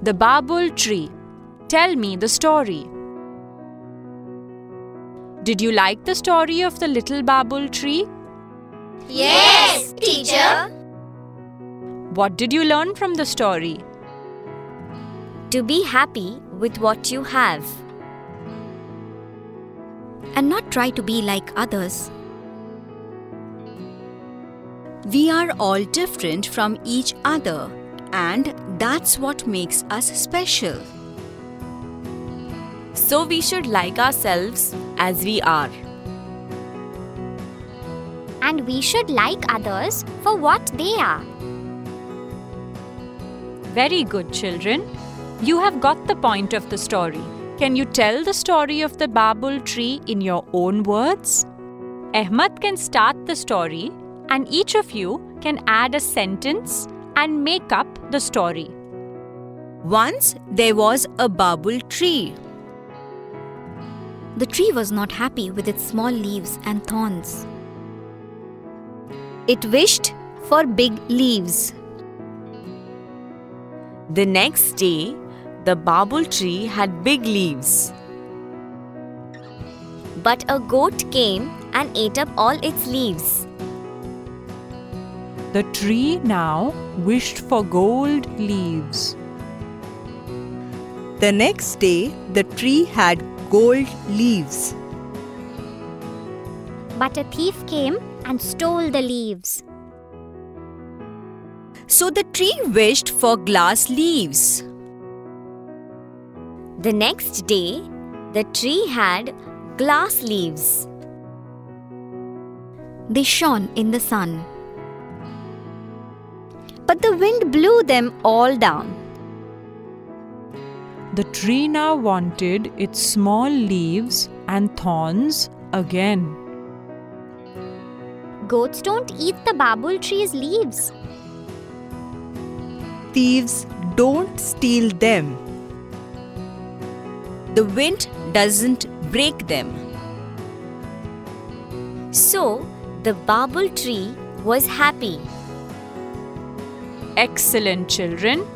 The Babul Tree. Tell me the story. Did you like the story of the little Babul tree? Yes, teacher. What did you learn from the story? To be happy with what you have. And not try to be like others. We are all different from each other, and that's what makes us special. So we should like ourselves as we are. And we should like others for what they are. Very good, children. You have got the point of the story. Can you tell the story of the Babul tree in your own words? Ahmad can start the story, and each of you can add a sentence and make up the story. Once there was a babul tree. The tree was not happy with its small leaves and thorns. It wished for big leaves. The next day, the babul tree had big leaves. But a goat came and ate up all its leaves. The tree now wished for gold leaves. The next day, the tree had gold leaves. But a thief came and stole the leaves. So the tree wished for glass leaves. The next day, the tree had glass leaves. They shone in the sun. But the wind blew them all down. The tree now wanted its small leaves and thorns again. Goats don't eat the babul tree's leaves. Thieves don't steal them. The wind doesn't break them. So, the babul tree was happy. Excellent, children.